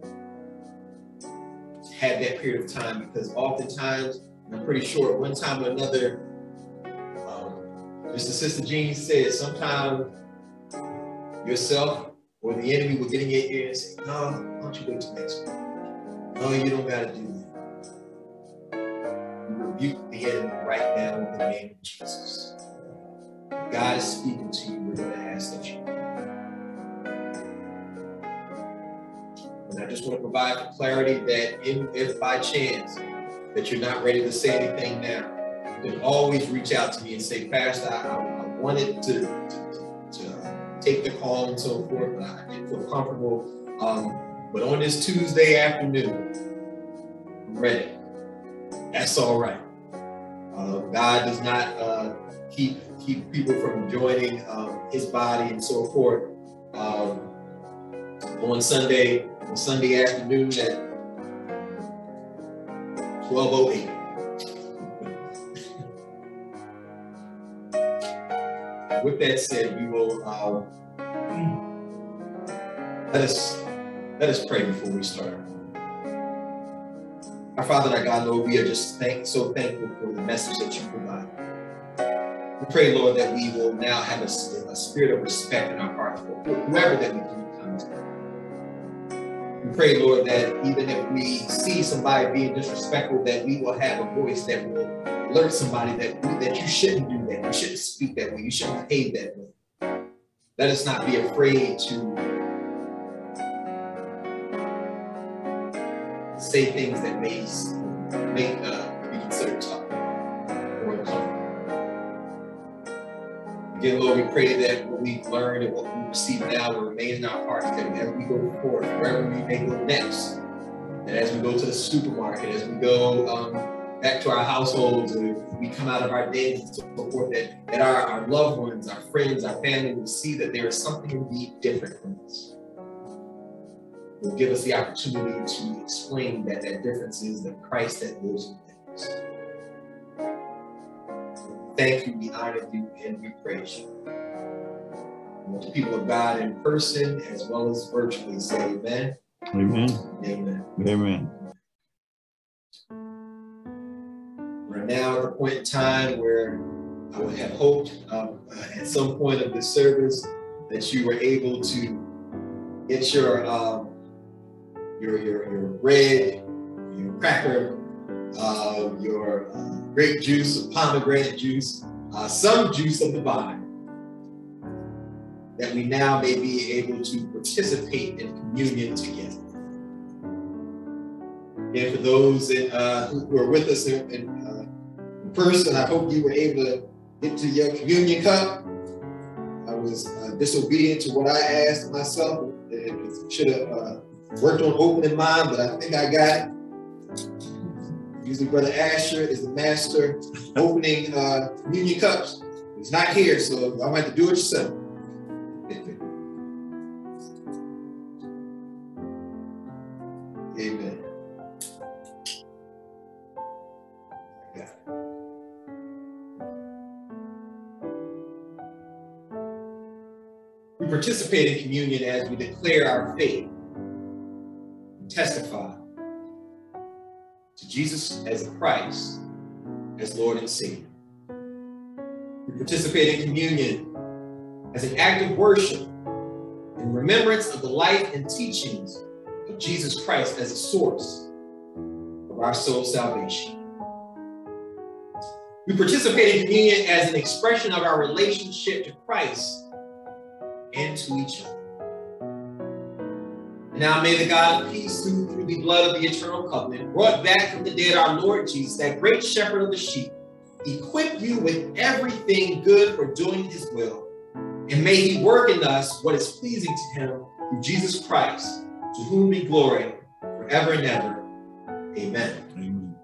to have that period of time because oftentimes, and I'm pretty sure at one time or another, um, as Sister Jean said, sometimes yourself or the enemy will get in your ear and say, no, why don't you wait till next week? No, you don't got to do that. You rebuke the enemy right now in the name of Jesus. God is speaking to you, we're going to ask that you. And I just want to provide for clarity that in, if by chance that you're not ready to say anything now, you can always reach out to me and say, Pastor, I, I wanted to, to take the call and so forth, I didn't feel comfortable. Um, but on this Tuesday afternoon, I'm ready. That's all right. Uh, God does not uh, keep keep people from joining um, His body and so forth. Um, on Sunday, on Sunday afternoon at 12:08. With that said, we will uh, let us let us pray before we start. Our Father, our God, Lord, we are just thank, so thankful for the message that you provide. We pray, Lord, that we will now have a, a spirit of respect in our hearts for whoever that we come to. We pray, Lord, that even if we see somebody being disrespectful, that we will have a voice that will alert somebody that that you shouldn't do that, you shouldn't speak that way, you shouldn't behave that way. Let us not be afraid to say things that may make uh, be considered tough or uncomfortable. Again, Lord, we pray that what we've learned and what we receive now will remain in our hearts, that as we go forward, wherever we may go next, and as we go to the supermarket, as we go um, back to our households, and we come out of our days and so forth, that, that our, our loved ones, our friends, our family will see that there is something indeed different from us will give us the opportunity to explain that that difference is the Christ that lives within us. Thank you, we honor you, and we praise you. And the people of God in person as well as virtually say amen. Amen. Amen. Amen. Now at the point in time where I would have hoped um, uh, at some point of this service that you were able to get your um, your, your, your bread, your cracker, uh, your uh, grape juice or pomegranate juice, uh, some juice of the vine, that we now may be able to participate in communion together. And for those uh, who are with us in, in, person, I hope you were able to get to your communion cup. I was uh, disobedient to what I asked myself. It should have Worked on opening mine, but I think I got it. Usually Brother Asher is the master opening uh, communion cups. He's not here, so I might have to do it yourself. Participate in communion as we declare our faith testify to Jesus as Christ, as Lord and Savior. We participate in communion as an act of worship in remembrance of the life and teachings of Jesus Christ as a source of our soul salvation. We participate in communion as an expression of our relationship to Christ and to each other. Now may the God of peace, through, through the blood of the eternal covenant, brought back from the dead our Lord Jesus, that great shepherd of the sheep, equip you with everything good for doing his will. And may he work in us what is pleasing to him through Jesus Christ, to whom be glory forever and ever. Amen. Amen.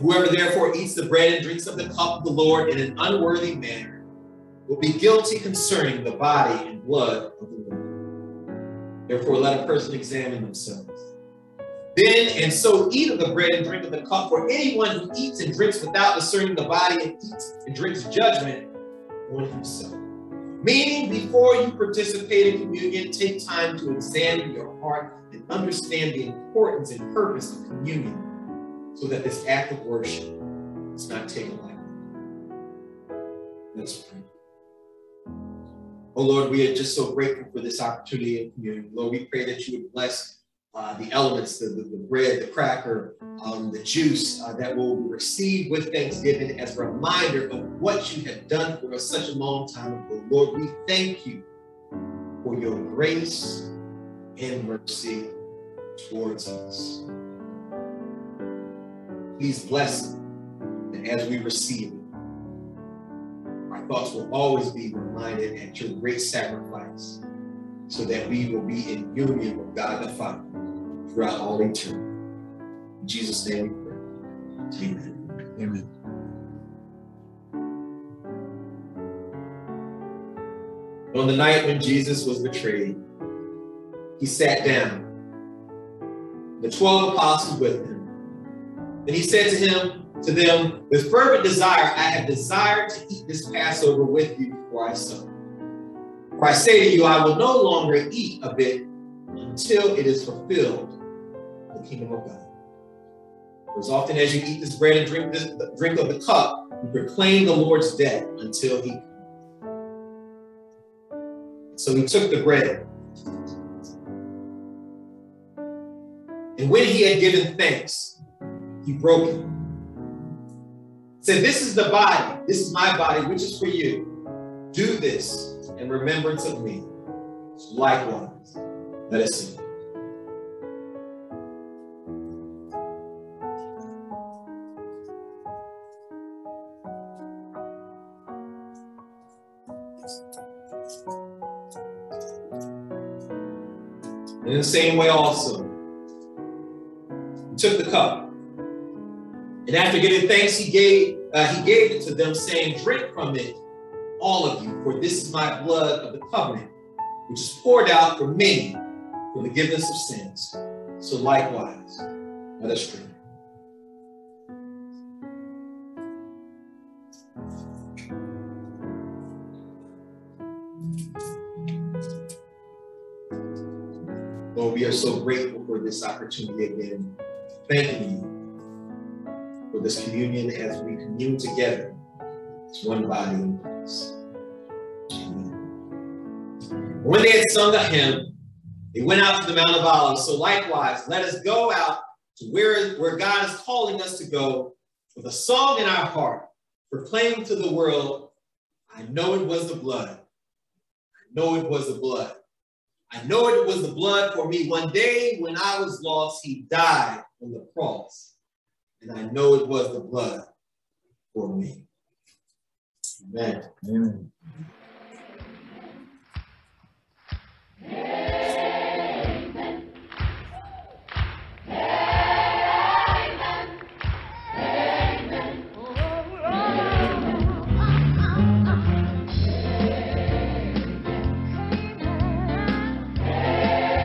Whoever therefore eats the bread and drinks of the cup of the Lord in an unworthy manner will be guilty concerning the body and blood of the Lord. Therefore, let a person examine themselves. Then and so eat of the bread and drink of the cup, for anyone who eats and drinks without discerning the body and eats and drinks judgment on himself. Meaning, before you participate in communion, take time to examine your heart and understand the importance and purpose of communion so that this act of worship is not taken lightly. Let's pray. Oh Lord, we are just so grateful for this opportunity in communion. Lord, we pray that you would bless uh, the elements, the, the, the, bread, the cracker, um, the juice uh, that we'll receive with thanksgiving as a reminder of what you have done for us such a long time ago. Lord, we thank you for your grace and mercy towards us. Please bless. As we receive thoughts will always be reminded at your great sacrifice so that we will be in union with God the Father throughout all eternity. In Jesus' name we pray. Amen. Amen. On the night when Jesus was betrayed, he sat down, the 12 apostles with him. And he said to him, to them, with fervent desire, I have desired to eat this Passover with you before I suffer. For I say to you, I will no longer eat of it until it is fulfilled the kingdom of God. For as often as you eat this bread and drink, this, drink of the cup, you proclaim the Lord's death until he comes. So he took the bread. And when he had given thanks, he broke it. This is the body, this is my body, which is for you. Do this in remembrance of me. Likewise, let us. In the same way, also, he took the cup. And after giving thanks, he gave, uh, he gave it to them, saying, Drink from it, all of you, for this is my blood of the covenant, which is poured out for many for the forgiveness of sins. So likewise, let us drink. Lord, we are so grateful for this opportunity again. Thanking you for this communion as we commune together as one body in Christ. Amen. When they had sung a hymn, they went out to the Mount of Olives. So likewise, let us go out to where, where God is calling us to go with a song in our heart, proclaiming to the world, I know it was the blood. I know it was the blood. I know it was the blood for me. One day when I was lost, he died on the cross. And I know it was the blood for me. Amen. Amen.